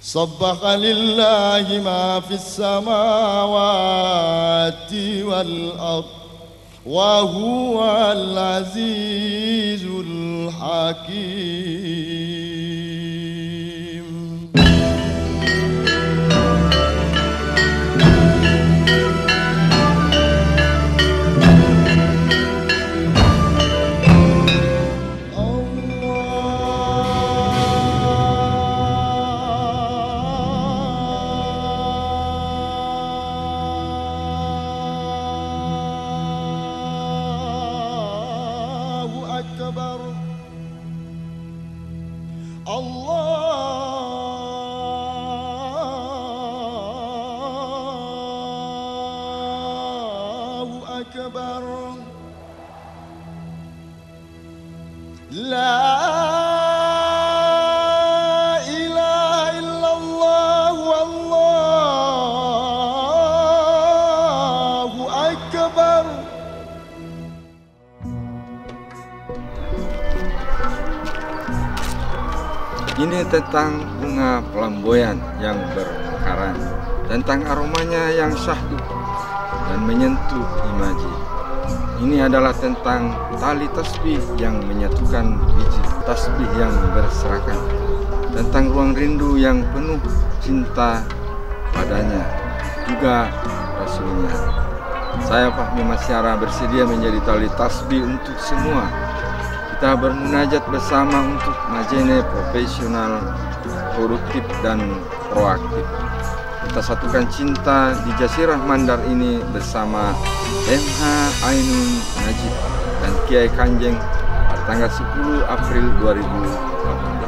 سبح لله ما في السماوات والأرض وهو العزيز الحكيم. الله أكبر. لا Ini tentang bunga pelamboyan yang bermekaran, tentang aromanya yang syahdu dan menyentuh imaji. Ini adalah tentang tali tasbih yang menyatukan biji tasbih yang berserakan, tentang ruang rindu yang penuh cinta padanya, juga Rasulnya. Saya Fahmi Masyara bersedia menjadi tali tasbih untuk semua kita bermunajat bersama untuk majene profesional, produktif dan proaktif. Kita satukan cinta di Jasirah Mandar ini bersama MH Ainun Najib dan Kiai Kanjeng pada tanggal 10 April 2018.